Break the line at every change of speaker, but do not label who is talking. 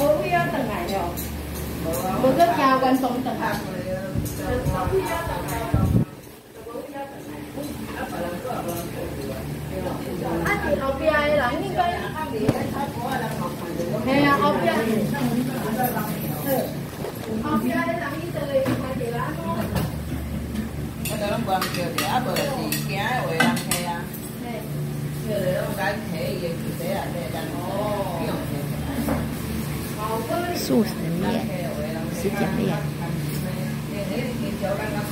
bữa kia từng ngày rồi bữa rất cao quanh sông từng ngày anh học bia là những cái hè học bia học bia là những cái gì mà chị lá nó
cái đó bằng kiểu để áp thì kéo
su 神面是讲面。
thế